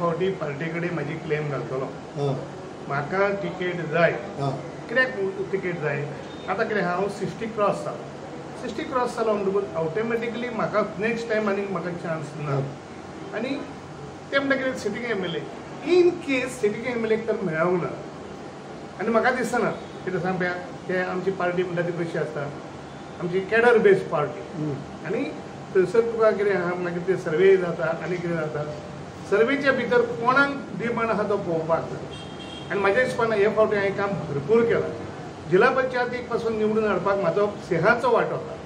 फावटी पार्टी कडेन म्हाजी क्लेम घालतलो हां. म्हाका तिकेट जाय. कित्याक तिकेट जाय? आतां कितें हांव सिक्स्टी क्रॉस जालो सिक्स्टी क्रॉस जालो म्हणटकूच ऑटोमॅटिकली म्हाका नेक्स्ट टायम आनीक म्हाका चान्स ना. आनी ते म्हणटकीर sitting M L A in case sitting M L A तर मेळोंक ना. आनी म्हाका दिसना. कितें सांग पळया ते आमची पार्टी म्हणटा ती कशी आसता? आमची कॅडर बेस्ड पार्टी. आनी थंयसर तुका कितें आहा मागीर ते सर्वे जाता आनी कितें जाता? सर्वेच्या भितर कोणाक डिमांड आहा तो पळोवपाक जाय. आनी म्हाज्या हिसपान हे फावटी हांवें काम भरपूर केलां. जिल्हा पंचायतीकपासून निवडून हाडपाक म्हाजो सिंहाचो वांटो आसा.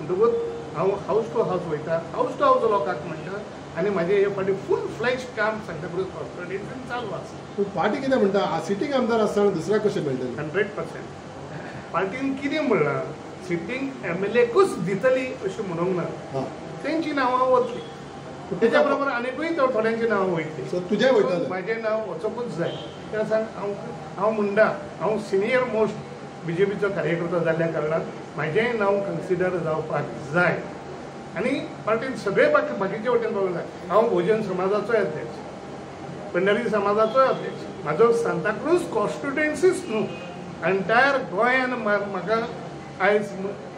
म्हणटकूच हांव हावस टू हावस वयता हावस टू हावस लोकांक म्हणटा आनी म्हाजें हे फावटी फूल फ्लॅश काम सांगता करून कॉर्पोरेटेशन चालू आसा. पूण पार्टी कितें म्हणटा? सिटींग आमदार आसतना दुसऱ्याक कशें मेळटलें? हंड्रेड पर्सेंट पार्टीन कितें म्हणलां? सिटींग एम एल एकूच दितली अशें म्हणूंक ना. तेंची नांवां वतली तेच्या बरोबर आनिकूय थो- थोड्यांची नांवां वयतली तुजें वयतलें म्हाजें नांव वचोंकूच जाय. त्या सांग हांव हांव म्हणटा हांव सिनियर मोस्ट बी जे पीचो कार्यकर्तो जाल्ल्या कारणान म्हाजेंय नांव कन्सिडर जावपाक जाय. आनी पार्टीन सगळे बाकी बाकीचे वटेन पळोवंक जाय हांव भोजन समाजाचोय अध्यक्ष. पंढरी समाजाचोय अध्यक्ष. म्हाजो सांताक्रूज कॉन्स्टिट्युएन्सीच न्हू एंटायर गोंयान म्हा- म्हाका आयज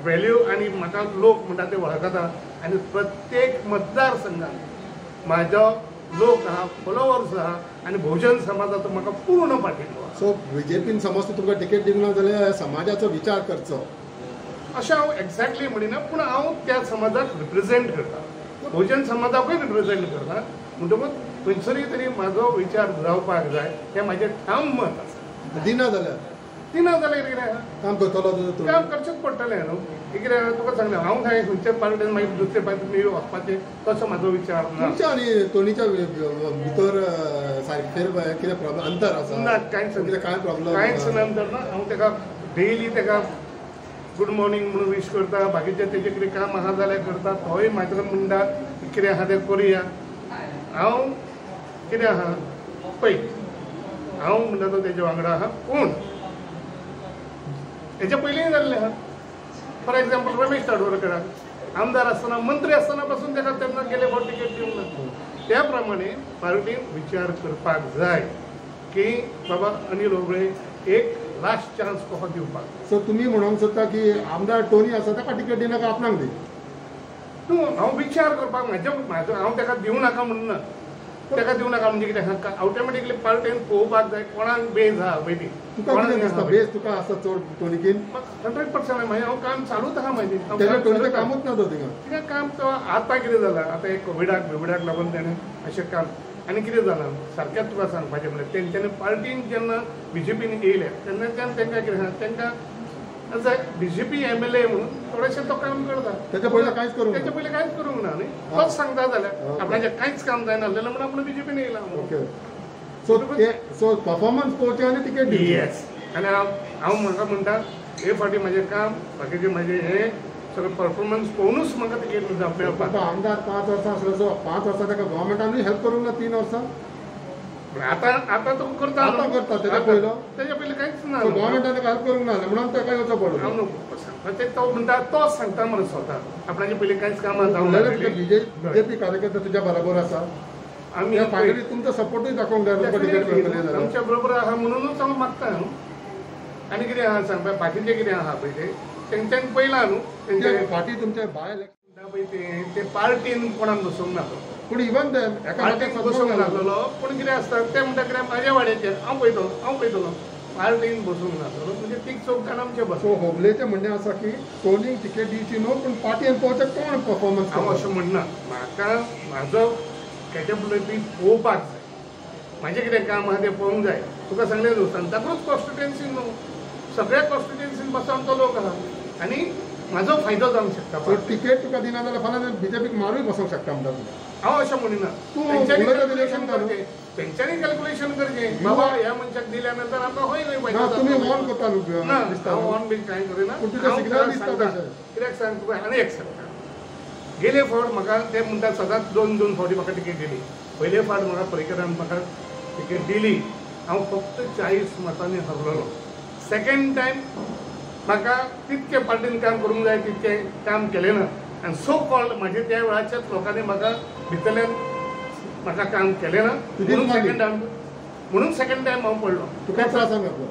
व्हॅल्यू आनी म्हाका लोक म्हणटा ते वळखता आनी प्रत्येक मतदारसंघात म्हाजो लोक आहा फॉलोवर्स आहा आनी भोजन समाजाचो म्हाका पूर्ण पाठिंबो सो बीजेपीन समज तुमकां टिकेट दिवंक ना जाल्यार समाजाचो विचार करचो. अशें हांव एक्झॅक्टली म्हणिना पूण हांव त्या समाजाक रिप्रेझेंट करता. भोजन समाजाकूय रिप्रेझेंट करता. म्हणटकूच खंयसरी तरी म्हाजो विचार जावपाक जाय हें म्हाजें ठाम मत आसा. दिना जाल्यार. दिना जाल्यार कितें काम करतलो काम करचेंच पडटलें न्हू कितें तुका सांगलें हांव खंय खंयच्या पार्टीन मागीर दुसरे पार्टीन वचपाचें. तसो म्हाजो विचार ना. तुमच्या आनी तोणीच्या भितर फेर कितें प्रॉब्लम अंतर आसा ना कांयच कांय प्रॉब्लम कांयच नंतर ना. हांव ताका डेली ताका गुड मॉर्निंग म्हणून विश करता बाकीचे तेजे कितें काम आहा जाल्यार करता तोय म्हाका म्हणटा कितें आहा तें करुया. हांव कितें आहा पळय हांव म्हणटा तो तेजे वांगडा आहा पूण हेच्या पयलींय जाल्लें आहा फॉर एग्जाम्पल रमेश ताडवरकराक आमदार आसतना मंत्री आसतना पासून ताका तेन्ना गेले फावट टिकेट दिवंक ना त्या प्रमाणे पार्टीन विचार करपाक जाय की बाबा अनिल होबळे एक लास्ट चान्स कसो दिवपाक सो तुमी म्हणूंक सोदता की आमदार टोनी आसा ताका टिकेट दिनाका आपणाक दी न्हू हांव विचार करपाक म्हाज्या म्हाजो हांव ताका दिवं नाका म्हणना. ताका दिवं नाका म्हणजे कितें ऑटोमॅटिकली पार्टीन पळोवपाक जाय. कोणाक बेज आहा पयलीं तुका कितें दिसता बेस तुका आसा चड टोनिकीन हंड्रेड पर्संट म्हाजें हांव काम चालूच आहा म्हाजें टोनीचें करता. कामूच ना तो थिंगा कितें काम तो आतां कितें जालां आतां एक कोविडाक बिविडाक लागून तेणें अशें काम. आनी कितें जालां सारकेंच तुका सांगपाचें म्हणल्यार तेंच्यांनी पार्टीन जेन्ना बी जे पीन येयल्या तेन्नाच्यान तेंकां कितें तेंकां as a B J P M L ए म्हणून थोडेशें तो काम करता तेच्या पयलीं कांयच करूंक ना. तेच्या पयलीं कांयच करूंक ना न्ही. तोच सांगता जाल्यार. आपणाचें कांयच काम जायना जाल्यार म्हणून आपण बी जे पीन येयला सो ते सो परफॉर्मन्स पळोवचें आनी दिवची येस आनी हांव हांव म्हाका म्हणटा हे फावटी म्हाजें काम बाकीचें म्हाजें हें सगळें परफॉर्मन्स पळोवनूच म्हाका तिकेट मेळपाक आमदार पांच वर्सां आसलो सो पांच वर्सां ताका गव्हर्मेंटानूय हेल्प करूंक ना तीन वर्सां आतां आतां तो करता आतां. करता, तेच्या. पयलो? तेच्या पयलीं कांयच ना ताका हेल्प करूंक ना म्हणून ताका हांव पडलो नको सांगता ते तो म्हणटा तोच सांगता मरे स्वता आपणाचे पयलीं कांयच कामां जावंक. बीजेपी कार्यकर्ते तुज्या बरोबर आसा आमी फायनली तुमचो सपोर्टूय दाखोवंक जाय आमच्या बरोबर आहा म्हणूनच हांव मागता न्हू आनी कितें आहा सांगपा बाकीचें कितें आहा पळय ते तेंच्यान पयलां न्हू ते तेंचे फाटी तुमचे पळय ते ते पार्टीन कोणाक बसोवंक नासलो पूण इवन ते पार्टीन बसूंक नासलो पूण कितें आसता ते म्हणटा कितें म्हाज्या वाड्याचेर हांव पळयतलो हांव पळयतलो पार्टीन बसूंक नासलो म्हणजे तीग चौग जाण आमचे बस. सो होबलेचें म्हणणें आसा की टोनीक टिकेट दिवची न्हू पूण पार्टीन पळोवचें कोण परफॉर्मन्स हांव अशें म्हणना म्हाका म्हाजो कॅटेबिलिटी पळोवपाक जाय म्हाजें कितें काम आहा तें पळोवंक जाय. तुका सांगलें न्हू सांताक्रूज कॉन्स्टिट्युएन्सीन न्हू सगळ्या कॉन्स्टिट्युएन्सीन बसो आमचो लोक आहा आनी म्हाजो फायदो जावंक शकता सो टिकेट तुका दिना जाल्यार फाल्यां बीजेपीक मारूय बसोवंक शकता म्हणटा तूं हांव अशें म्हणिना तूं तेंच्यांनी कॅल्क्युलेशन करचें बाबा ह्या मनशाक दिल्या नंतर आमकां हय हय ना तुमी वॉर्न करता दिसता. हांव. ऑन बीन कांय करिना. पूण तुका दिसता सांगता. तशें. कित्याक सांग तुका आनी एक सांगता. गेले फावट म्हाका ते म्हणटा सदांच दोन दोन फावटी म्हाका टिकेट दिली. पयले फावट म्हाका परिकरान म्हाका टिकेट दिली. हांव फक्त चाळीस मतांनी हरलोलो सेकंड टायम म्हाका तितकें पार्टीन काम करूंक जाय तितकें काम केलें ना. आनी सो कॉल्ड म्हाजे त्या वेळाच्याच लोकांनी म्हाका भितरल्यान म्हाका काम केलें ना. म्हणून. सेकंड टायम म्हणून सेकंड टायम हांव पडलो. तुका त्रासान घातलो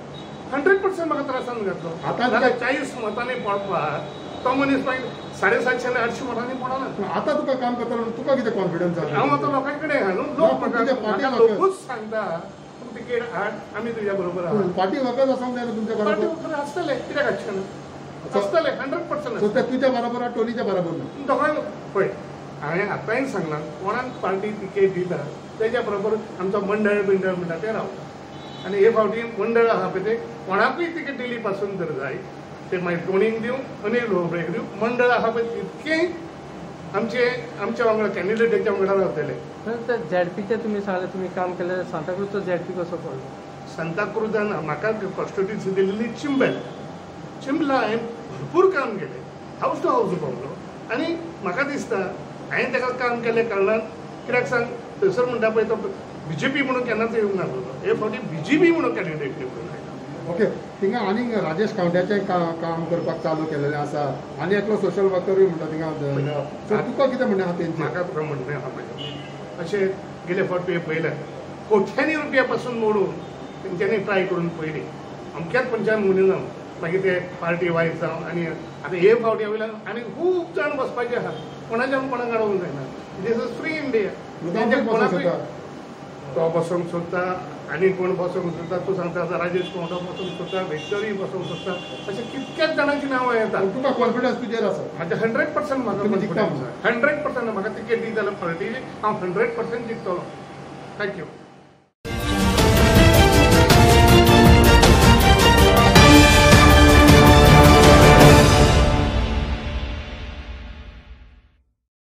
हंड्रेड पर्सेंट म्हाका त्रासान घातलो आतां चाळीस मतांनी पडपाक तो मनीस मागीर साडे सातशे आनी आठशे मतांनी पडना आतां तुका काम करता म्हणून तुका कितें कॉन्फिडन्स हांव आतां लोकां कडेन आहा न्हू लोक म्हाका लोकूच सांगता. तिकेट हाड आमी तुज्या बरोबर आहा पार्टी वर्कर्स आसूंक जाय ना तुमच्या पार्टी बरोबर आसतले कित्याक हाडचे ना. आसतले हंड्रेड सो पर्सेंट ते तुज्या बरोबर आहा टोनीच्या बरोबर ना दोगांय पळय हांवें आतांय सांगलां कोणाक पार्टी तिकेट दिता तेज्या बरोबर आमचो मंडळ बिंडळ म्हणटा ते रावता आनी हे फावटी मंडळ आहा पळय ते कोणाकूय तिकेट दिली पासून जर जाय ते मागीर टोणीक दिवं अनिल होबळेक दिवं मंडळ आहा पळय तितकें आमचे आमच्या वांगडा कॅन्डिडेटीच्या वांगडा रावतले तर झेडपीचे तुम्ही सांगले तुम्ही काम केलं सांताक्रूजचा झेडपी कसो पडलो सांताक्रुजान म्हाका कस्टडीज दिलेली चिंबेल. चिंबला हांवें भरपूर काम केलें. हाऊस टू हाऊस भोंवलो आनी म्हाका दिसता हांवें ताका काम केले कारणान कित्याक सांग थंयसर म्हणटा पळय तो बी जे पी म्हणून केन्नाच येवंक नासलो हे फावटी बी जे पी म्हणून कॅन्डिडेट निवडून आयला ओके. थिंगा आनीक राजेश कावट्याचें का- काम करपाक चालू केलेलें आसा? आनी एकलो सोशल वर्करूय म्हणटा थिंगा तुका कितें म्हणणें आहा तेंचें? म्हाका तुका म्हणणें आहा? अशें गेले फावटी हांवें पळयलें कोट्यांनी रुपया पासून मोडून तेंच्यांनी ट्राय करून पळयली अमक्याच पंचायत मुनी जावन मागीर ते पार्टी वायज जावन आनी आतां हे फावटी वयल्यान आनी खूब जाण बसपाचे आहा कोणाच्यान कोणाक अडवूंक जायना दीस इज फ्री इंडिया कोणाकूय. तो बसूंक सोदता आनी कोण बसूंक सोदता तूं सांगता आतां राजेश कोंडो बसूंक सोदता व्हिक्टोरी बसूंक सोदता अशें कितक्याच जाणांची नांवां येतात पूण तुका कॉन्फिडन्स तुजेर आसा माझं हंड्रेड पर्सेंट जिखता हंड्रेड पर्सेंट म्हाका तिकेट दी जाल्यार पार्टीची हांव हंड्रेड पर्सेंट जिखतलो थँक्यू